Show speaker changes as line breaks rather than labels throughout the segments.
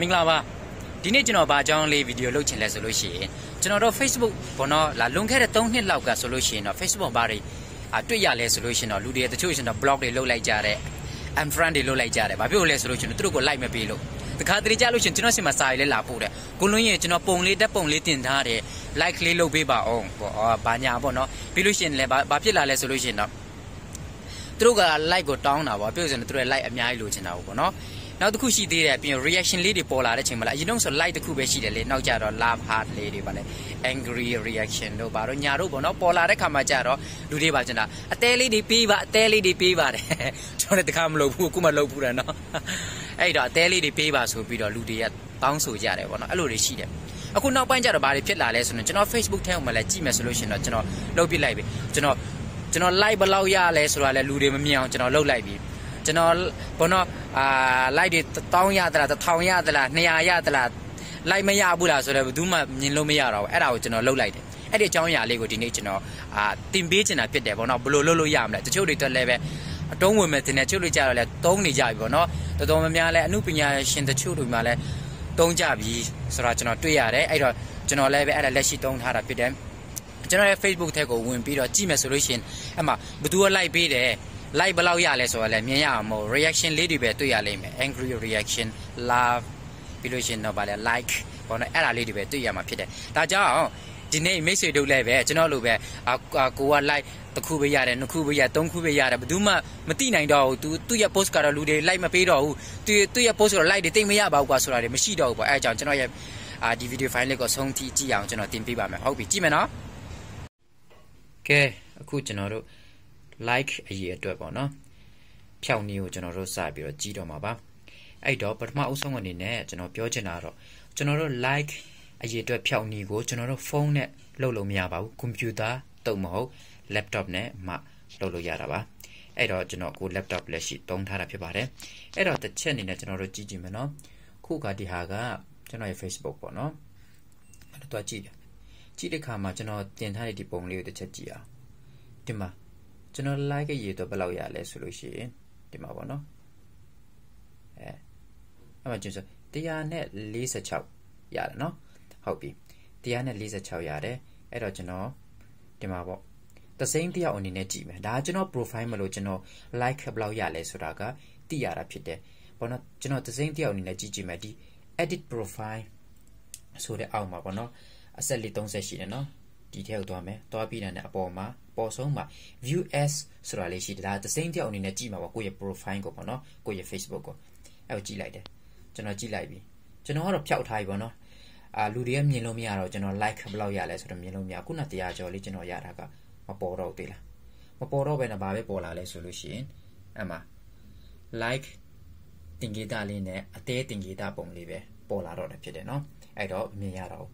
မင်္ဂလာပါဒီနေ့ကျွန်တော်ဘာအကြောင်းလေးဗီဒီယိုလုပ်ချင်လဲဆိုလို့ရှိရင်ကျွန်တော်တို့ Facebook ဘောနော်လာလွန်ခဲ့တဲ့3နှစ်လောက်ကဆိုလို့ရှိရင်တော့ Facebook ဘာတွေအတွေ့ရလဲဆိုလို့ရှိရင်တော့လူတွေတချို့ရှင်တော့ blog တွေလုပ်လိုက်ကြတယ် unfriend တွေလုပ်လိုက်ကြတယ်ဘာဖြစ်လို့လဲဆိုလို့ရှိရင်သူတို့ကို like မပေးလို့တခါတလေကြလို့ရှင်ကျွန်တော်စင်မှာစာရေးလဲလာပို့တယ်ကိုလွန်းရင်ကျွန်တော်ပုံလေးတက်ပုံလေးတင်ထားတယ် like လေးလုပ်ပေးပါအောင်ပေါ့အော်ဘာညာပေါ့နော်ပြီးလို့ရှိရင်လည်းဘာဖြစ်လာလဲဆိုလို့ရှိရင်တော့သူတို့က like ကိုတောင်းတာပေါ့ပြောစင်သူတို့ like အများကြီးလိုချင်တာပေါ့နော် နောက်တစ်ခုရှိသေးတယ်ပြီးရင် reaction လေးတွေပေါ်လာတဲ့ချိန်မှာလားအရင်တော့ဆို like တစ်ခုပဲရှိတယ်လေနောက်ကြတော့ love heart လေးတွေပါလေ angry reaction တို့ပါတော့ညာတို့ပေါ့နော်ပေါ်လာတဲ့ခါမှာကြတော့လူတွေပါကျင်တာအသေးလေးတွေပေးပါအသေးလေးတွေပေးပါတယ်ကျွန်တော်တခါမလုပ်ဘူးအခုမှလုပ်ဘူးတယ်နော်အဲ့တော့အသေးလေးတွေပေးပါဆိုပြီးတော့လူတွေကတောင်းဆိုကြတယ်ပေါ့နော်အဲ့လိုတွေရှိတယ်အခုနောက်ပိုင်းကျတော့ဘာတွေဖြစ်လာလဲဆိုတော့ကျွန်တော် Facebook ထဲမှာလည်းကြည့်မယ်ဆိုလို့ရှိရင်တော့ကျွန်တော်လုပ်ပြလိုက်ပြီကျွန်တော်ကျွန်တော် like ဘယ်လောက်ရလဲဆိုတာလည်းလူတွေမမြင်အောင်ကျွန်တော်လုပ်လိုက်ပြီ ကျွန်တော်ဘောနော်အာ like တွေ1000ရသလား1000ရသလား200ရသလား like မရဘူးလားဆိုတော့ဘယ်သူမှမြင်လို့မရတော့ဘူးအဲ့ဒါကိုကျွန်တော်လုပ်လိုက်တယ်အဲ့ဒီအကြောင်းအရာလေးကိုဒီနေ့ကျွန်တော်အာတင်ပေးချင်တာဖြစ်တယ်ဘောနော်ဘယ်လိုလုပ်လို့ရမလဲတချို့တွေတော့လည်းပဲအတုံးဝင်မဲ့တင်တယ်တချို့တွေကြတော့လည်းတုံးနေကြပြီဘောနော်တော်တော်များများလည်းအမှုပညာရှင်တချို့တွေမှလည်းတုံးကြပြီဆိုတော့ကျွန်တော်တွေ့ရတယ်အဲ့တော့ကျွန်တော်လည်းပဲအဲ့ဒါလက်ရှိတုံးထားတာဖြစ်တယ်ကျွန်တော်ရဲ့ Facebook ထဲကိုဝင်ပြီးတော့ကြည့်မယ်ဆိုလို့ရှိရင်အဲ့မှာဘသူက like ပေးတယ် like ဘယ်လောက်ရလဲဆိုတော့လည်းမြင်ရအောင်မို့ reaction လေးတွေပဲတွေ့ရလိမ့်မယ် angry reaction love ပြီးလို့ရှိရင်တော့ဗာလဲ like ဘောနော်အဲ့ဒါလေးတွေပဲတွေ့ရမှာဖြစ်တယ်ဒါကြောင့်ဒီနေ့မိတ်ဆွေတို့လည်းပဲကျွန်တော်လိုပဲကိုက like တစ်ခုပဲရတယ်နှစ်ခုပဲရသုံးခုပဲရတယ်ဘယ်သူမှမသိနိုင်တော့ဘူး तू သူ့ရဲ့ post ကတော့လူတွေ like မပေးတော့ဘူးသူသူ့ရဲ့ post ကတော့ like တွေတိတ်မရပါဘူးကွာဆိုတာတွေမရှိတော့ဘူးပေါ့အဲအကြောင်းကျွန်တော်ရဲ့အာဒီ video file လေးကိုဆုံးထိကြည့်အောင်ကျွန်တော်တင်ပေးပါမယ်ဟုတ်ပြီကြည့်မယ်နော်ကဲအခုကျွန်တော်တို့ like အရေးအတွက်ပေါ့နော်ဖြောင်းနည်းကိုကျွန်တော်တို့စပြီးတော့ကြည့်တော့မှာပါအဲ့တော့ပထမအုပ်ဆုံးအနေနဲ့ကျွန်တော်ပြောချင်တာတော့ကျွန်တော်တို့ like အရေးအတွက်ဖြောင်းနည်းကိုကျွန်တော်တို့ဖုန်းနဲ့လုပ်လို့မရပါဘူးကွန်ပျူတာတုံမဟုတ် laptop နဲ့မှလုပ်လို့ရတာပါအဲ့တော့ကျွန်တော်ကို laptop လက်ရှိတုံးထားတာဖြစ်ပါတယ်အဲ့တော့တစ်ချက်အနေနဲ့ကျွန်တော်တို့ကြည့်ကြည့်မယ်နော်ခုကဒီဟာကကျွန်တော်ရဲ့ Facebook ပေါ့နော်အဲ့တော့ကြည့်တယ်ကြည့်တဲ့အခါမှာကျွန်တော်တင်ထားတဲ့ဒီပုံလေးကိုတစ်ချက်ကြည့်အောင်ဒီမှာ ကျွန်တော် like ရေတော့ဘယ်လောက်ရလဲဆိုလို့ရှိရင်ဒီမှာပေါ့နော်အဲအဲ့မှာကျဆို146ရတယ်နော်ဟုတ်ပြီ146ရတယ်အဲ့တော့ကျွန်တော်ဒီမှာပေါ့တစိမ့်တယောက်အနေနဲ့ကြည့်မယ်ဒါကကျွန်တော် profile မလို့ကျွန်တော် like ဘယ်လောက်ရလဲဆိုတာကသိရတာဖြစ်တယ်ပေါ့နော်ကျွန်တော်တစိမ့်တယောက်အနေနဲ့ကြည့်ကြည့်မယ်ဒီ edit profile ဆိုတဲ့အောက်မှာပေါ့နော်အဆက်လေး30ရှိတယ်နော် ဒီထဲကိုသွားမယ်သွားပြီးတယ်အပေါ်မှာပေါ်ဆုံးမှာ view as ဆိုတာလေးရှိတယ်ဒါတစိမ့်တယောက်အနေနဲ့ကြည့်မှာပေါ့ကိုယ့်ရဲ့ profile ကိုပေါ့နော်ကိုယ့်ရဲ့ Facebook ကိုအဲ့ကိုကြည့်လိုက်တယ်ကျွန်တော်ကြည့်လိုက်ပြီကျွန်တော်ကတော့ဖျောက်ထားပြီပေါ့နော်အာလူတွေကမြင်လို့မရတော့ကျွန်တော် like ဘယ်လောက်ရလဲဆိုတော့မြင်လို့မရခုနတရားကျော်လေးကျွန်တော်ရတာကမပေါ်တော့သေးလားမပေါ်တော့ဘဲနဲ့ဘာပဲပေါ်လာလဲဆိုလို့ရှိရင်အဲ့မှာ like တင်ကြီးတာလေးနဲ့အသေးတင်ကြီးတာပုံလေးပဲပေါ်လာတော့တယ်ဖြစ်တယ်နော်အဲ့တော့မြင်ရတော့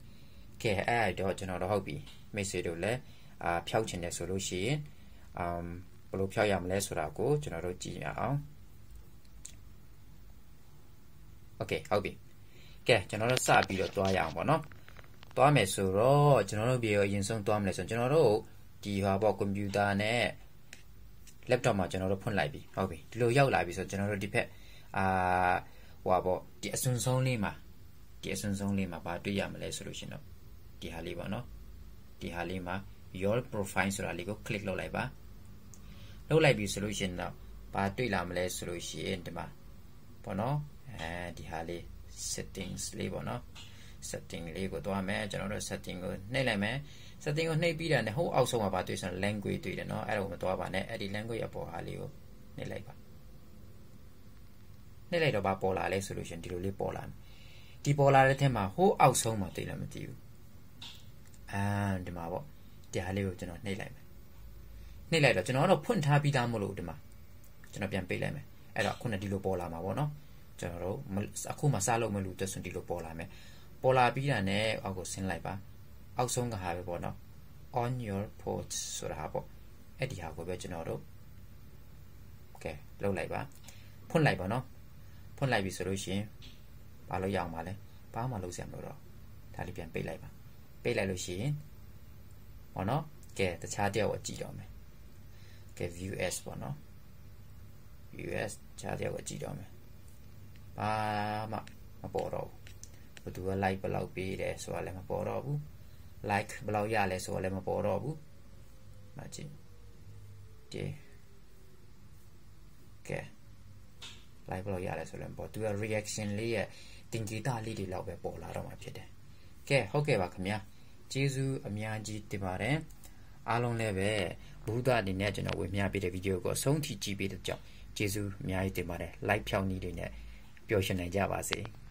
ကဲအဲ့တော့ကျွန်တော်တော့ဟုတ်ပြီမိတ်ဆွေတို့လည်းအာဖျောက်ချင်တယ်ဆိုလို့ရှိရင်အမ်ဘယ်လိုဖျောက်ရမလဲဆိုတာကိုကျွန်တော်တို့ကြည့်ရအောင်โอเคဟုတ်ပြီကဲကျွန်တော်တို့စပြီးတော့တွားရအောင်ပေါ့နော်တွားမယ်ဆိုတော့ကျွန်တော်တို့ပြီးတော့အရင်ဆုံးတွားမယ်ဆိုရင်ကျွန်တော်တို့ဒီဟာပေါ့ကွန်ပျူတာနဲ့ laptop မှာကျွန်တော်တို့ဖွင့်လိုက်ပြီဟုတ်ပြီဒီလိုရောက်လာပြီဆိုတော့ကျွန်တော်တို့ဒီဖက်အာဟိုပါပေါ့ဒီအစွန်းဆုံးလေးမှာဒီအစွန်းဆုံးလေးမှာဘာတွေ့ရမလဲဆိုလို့ရှင်တော့ ဒီဟာလေးပေါ့နော်ဒီဟာလေးမှာ your profile ဆိုတာလေးကို click လုပ်လိုက်ပါလုပ်လိုက်ပြီဆိုလို့ရှင်တော့ဘာတွေ့လာမလဲဆိုလို့ရှိရင်ဒီမှာပေါ့နော်အဲဒီဟာလေး settings လေးပေါ့နော် setting လေးကိုသွားမယ်ကျွန်တော်တို့ setting ကိုနှိပ်လိုက်မယ် setting ကိုနှိပ်ပြီးတာနဲ့ဟိုအောက်ဆုံးမှာပါတွေ့ဆို language တွေ့တယ်เนาะအဲ့ဒါကိုမသွားပါနဲ့အဲ့ဒီ language အပေါ်ဟာလေးကိုနှိပ်လိုက်ပါနှိပ်လိုက်တော့ဘာပေါ်လာလဲဆိုလို့ရှင်ဒီလိုလေးပေါ်လာမယ်ဒီပေါ်လာတဲ့ထဲမှာဟိုအောက်ဆုံးမှာတွေ့လည်းမသိဘူးအာ ဒီမှာပေါ့ဒီဟာလေးကိုကျွန်တော်နှိပ်လိုက်မယ်နှိပ်လိုက်တော့ကျွန်တော်ကတော့ဖွင့်ထားပြီးသားမလို့ဒီမှာကျွန်တော်ပြန်ပိတ်လိုက်မယ်အဲ့တော့ခုနဒီလိုပေါ်လာမှာပေါ့နော်ကျွန်တော်တို့အခုမှစလို့မလို့တက်စွန်ဒီလိုပေါ်လာမယ်ပေါ်လာပြီးတာနဲ့အောက်ကိုဆင်းလိုက်ပါအောက်ဆုံးကဟာပဲပေါ့နော် on your port ဆိုတာဟာပေါ့အဲ့ဒီဟာကိုပဲကျွန်တော်တို့ကဲလုတ်လိုက်ပါဖွင့်လိုက်ပါနော်ဖွင့်လိုက်ပြီဆိုလို့ရှိရင်ဘာလို့ရအောင်ပါလဲဘာမှလုပ်စရာမလိုတော့ဒါလေးပြန်ပိတ်လိုက်ပါပိတ်လိုက်လို့ရှိရင် ဟောနော်ကဲတခြားတယောက်ကိုကြည့်တော့မယ်ကဲ view s ပေါ့နော် view s ခြားတယောက်ကိုကြည့်တော့မယ်ဘာမှမပေါ်တော့ဘူးဘသူက like ဘယ်လောက်ပေးတယ်ဆိုတာလည်းမပေါ်တော့ဘူး like ဘယ်လောက်ရလဲဆိုတာလည်းမပေါ်တော့ဘူးမကြည့်ဒီကဲ like ဘယ်လောက်ရလဲဆိုလည်းပေါ်သူက reaction လေးရဲ့တင်ကြတာလေးတွေလောက်ပဲပေါ်လာတော့မှာဖြစ်တယ်ကဲဟုတ်ကဲ့ပါခင်ဗျာ ကျေးဇူးအများကြီးတင်ပါတယ်အားလုံးလည်းပဲဘုဒ္ဓအနေနဲ့ကျွန်တော်ဝေမျှပေးတဲ့ဗီဒီယိုကိုအဆုံးထိကြည့်ပေးတဲ့ကြောင့်ကျေးဇူးအများကြီးတင်ပါတယ် like ဖြောင်းနည်းတွေနဲ့ပျော်ရွှင်နိုင်ကြပါစေ။